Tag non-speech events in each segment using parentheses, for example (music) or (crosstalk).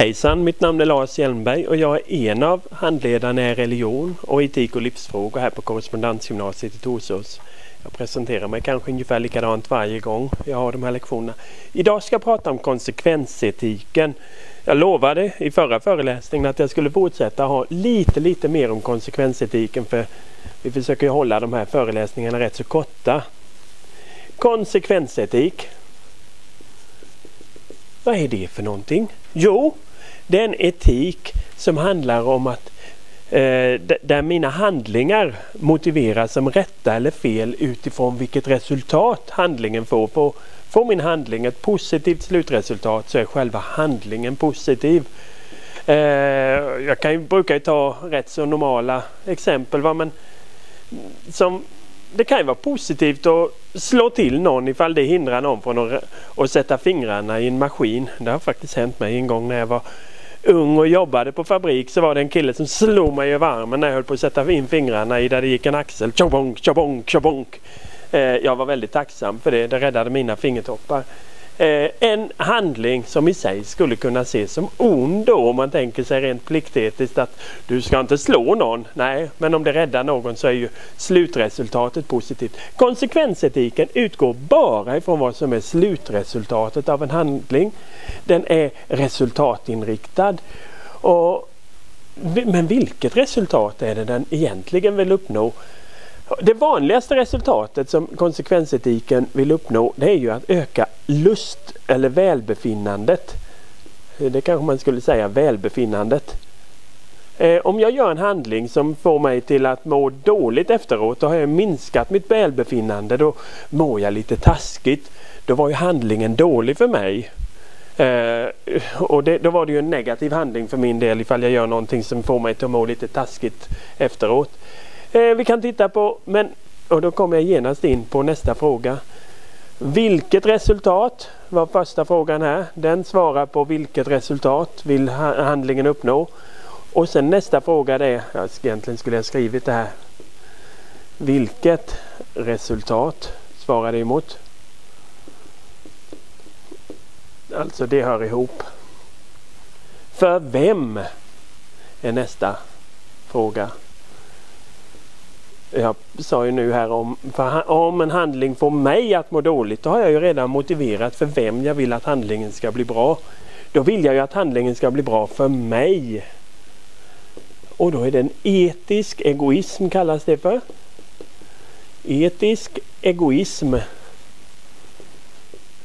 Hejsan, mitt namn är Lars Hjelmberg och jag är en av handledarna i religion och etik och livsfrågor här på Korrespondensgymnasiet i Torsås. Jag presenterar mig kanske ungefär likadant varje gång jag har de här lektionerna. Idag ska jag prata om konsekvensetiken. Jag lovade i förra föreläsningen att jag skulle fortsätta ha lite, lite mer om konsekvensetiken för vi försöker hålla de här föreläsningarna rätt så korta. Konsekvensetik. Vad är det för någonting? Jo, det är en etik som handlar om att eh, där mina handlingar motiveras som rätta eller fel utifrån vilket resultat handlingen får. Får, får min handling ett positivt slutresultat så är själva handlingen positiv. Eh, jag kan ju, brukar ju ta rätt så normala exempel. Va? Men som, det kan ju vara positivt att slå till någon ifall det hindrar någon från att, att sätta fingrarna i en maskin. Det har faktiskt hänt mig en gång när jag var ung och jobbade på fabrik så var det en kille som slog mig över armen när jag höll på att sätta in fingrarna i där det gick en axel. Tjobonk, tjobonk, tjobonk. Eh, jag var väldigt tacksam för det. Det räddade mina fingertoppar. Eh, en handling som i sig skulle kunna ses som ond då om man tänker sig rent pliktetiskt att du ska inte slå någon. Nej, men om det räddar någon så är ju slutresultatet positivt. Konsekvensetiken utgår bara ifrån vad som är slutresultatet av en handling. Den är resultatinriktad. Och, men vilket resultat är det den egentligen vill uppnå? Det vanligaste resultatet som konsekvensetiken vill uppnå det är ju att öka lust eller välbefinnandet. Eh, det kanske man skulle säga välbefinnandet. Eh, om jag gör en handling som får mig till att må dåligt efteråt, då har jag minskat mitt välbefinnande. Då mår jag lite taskigt. Då var ju handlingen dålig för mig. Eh, och det, då var det ju en negativ handling för min del ifall jag gör någonting som får mig till att må lite taskigt efteråt. Vi kan titta på, men och då kommer jag genast in på nästa fråga. Vilket resultat var första frågan här. Den svarar på vilket resultat vill handlingen uppnå. Och sen nästa fråga det är, jag egentligen skulle jag skrivit det här. Vilket resultat svarar det emot? Alltså det hör ihop. För vem är nästa fråga. Jag sa ju nu här om, om en handling får mig att må dåligt, då har jag ju redan motiverat för vem jag vill att handlingen ska bli bra. Då vill jag ju att handlingen ska bli bra för mig. Och då är det en etisk egoism kallas det för. Etisk egoism.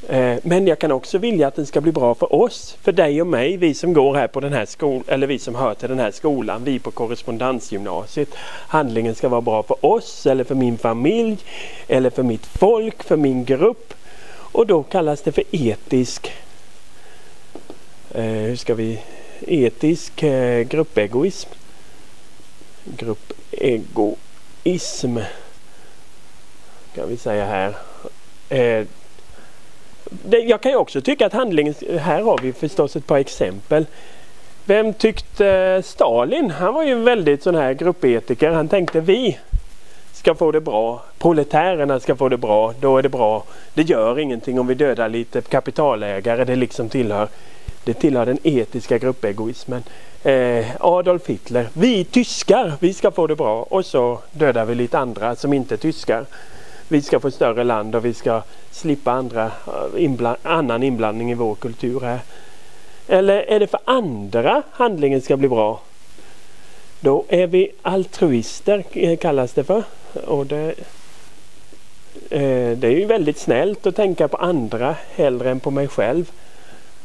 Eh, men jag kan också vilja att den ska bli bra för oss, för dig och mig, vi som går här på den här skolan, eller vi som hör till den här skolan, vi på korrespondensgymnasiet. Handlingen ska vara bra för oss eller för min familj eller för mitt folk, för min grupp. Och då kallas det för etisk, eh, hur ska vi, etisk eh, gruppegoism. Gruppegoism kan vi säga här. Eh, jag kan ju också tycka att handlingen, här har vi förstås ett par exempel. Vem tyckte Stalin? Han var ju en väldigt sån här gruppetiker. Han tänkte vi ska få det bra. Proletärerna ska få det bra. Då är det bra. Det gör ingenting om vi dödar lite kapitalägare. Det liksom tillhör, det tillhör den etiska gruppegoismen. Eh, Adolf Hitler. Vi tyskar, vi ska få det bra. Och så dödar vi lite andra som inte är tyskar vi ska få större land och vi ska slippa andra, eh, inbland, annan inblandning i vår kultur här. Eller är det för andra handlingen ska bli bra? Då är vi altruister eh, kallas det för. Och det, eh, det är ju väldigt snällt att tänka på andra hellre än på mig själv.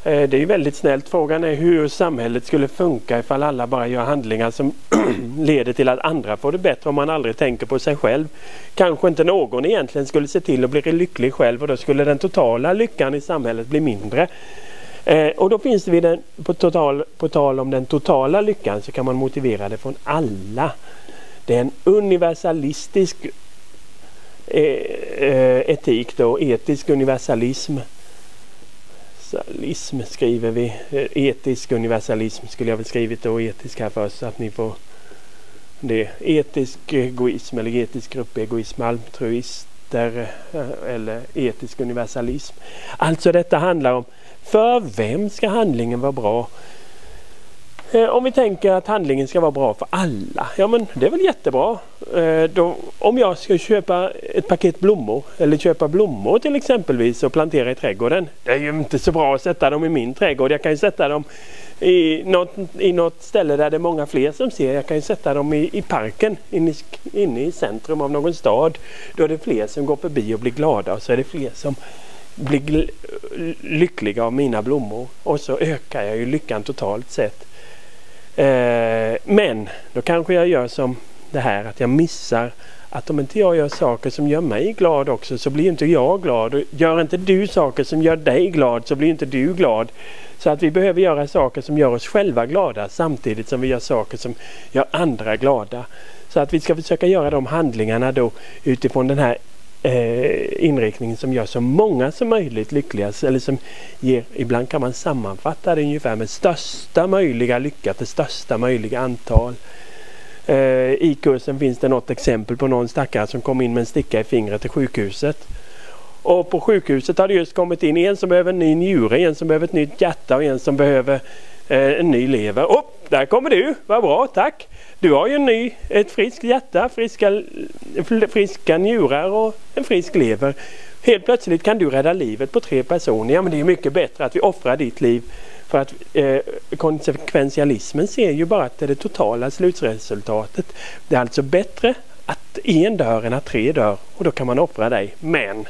Eh, det är ju väldigt snällt. Frågan är hur samhället skulle funka ifall alla bara gör handlingar som (clears throat) leder till att andra får det bättre om man aldrig tänker på sig själv. Kanske inte någon egentligen skulle se till att bli lycklig själv och då skulle den totala lyckan i samhället bli mindre. Eh, och då finns det vid den, på, total, på tal om den totala lyckan så kan man motivera det från alla. Det är en universalistisk eh, eh etik då, etisk universalism universalism skriver vi. Eh, etisk universalism skulle jag väl skrivit då etisk här först så att ni får det. Etisk egoism eller etisk gruppegoism, altruister eh, eller etisk universalism. Alltså detta handlar om för vem ska handlingen vara bra? Eh, om vi tänker att handlingen ska vara bra för alla. Ja men det är väl jättebra. Eh, då, om jag ska köpa ett paket blommor eller köpa blommor till exempelvis och plantera i trädgården. Det är ju inte så bra att sätta dem i min trädgård. Jag kan ju sätta dem i något, i något ställe där det är många fler som ser. Jag kan ju sätta dem i, i parken inne, inne i centrum av någon stad. Då är det fler som går förbi och blir glada och så är det fler som blir lyckliga av mina blommor. Och så ökar jag ju lyckan totalt sett. Eh, men då kanske jag gör som det här att jag missar att om inte jag gör saker som gör mig glad också så blir inte jag glad. Och gör inte du saker som gör dig glad så blir inte du glad. Så att vi behöver göra saker som gör oss själva glada samtidigt som vi gör saker som gör andra glada. Så att vi ska försöka göra de handlingarna då utifrån den här eh, inriktning som gör så många som möjligt lyckliga. Eller som ger, ibland kan man sammanfatta det ungefär med största möjliga lycka till största möjliga antal. Eh, I kursen finns det något exempel på någon stackare som kom in med en sticka i fingret till sjukhuset. Och på sjukhuset har det just kommit in en som behöver en ny njure, en som behöver ett nytt hjärta och en som behöver eh, en ny lever. Oh, där kommer du, vad bra, tack! Du har ju en ny, ett friskt hjärta, friska, friska njurar och en frisk lever. Helt plötsligt kan du rädda livet på tre personer. Ja men det är mycket bättre att vi offrar ditt liv. För att eh, konsekventialismen ser ju bara till det totala slutresultatet. Det är alltså bättre att en dör än att tre dör och då kan man offra dig. Men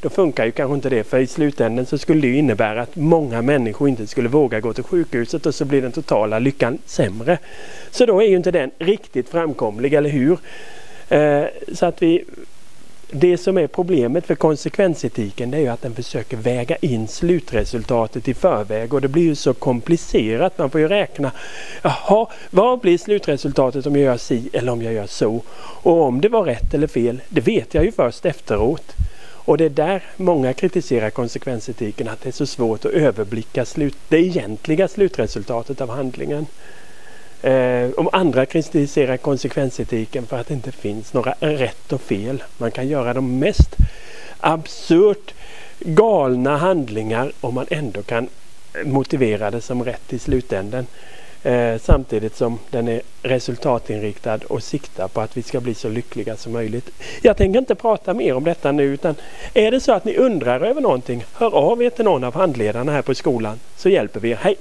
då funkar ju kanske inte det för i slutändan så skulle det innebära att många människor inte skulle våga gå till sjukhuset och så blir den totala lyckan sämre. Så då är ju inte den riktigt framkomlig, eller hur? Eh, så att vi det som är problemet för konsekvensetiken det är ju att den försöker väga in slutresultatet i förväg och det blir ju så komplicerat. Man får ju räkna. Jaha, vad blir slutresultatet om jag gör si eller om jag gör så? Och om det var rätt eller fel, det vet jag ju först efteråt. Och det är där många kritiserar konsekvensetiken, att det är så svårt att överblicka slut, det egentliga slutresultatet av handlingen. Eh, om andra kritiserar konsekvensetiken för att det inte finns några rätt och fel. Man kan göra de mest absurt galna handlingar om man ändå kan motivera det som rätt i slutändan. Eh, samtidigt som den är resultatinriktad och siktar på att vi ska bli så lyckliga som möjligt. Jag tänker inte prata mer om detta nu utan är det så att ni undrar över någonting, hör av er till någon av handledarna här på skolan så hjälper vi er. Hej!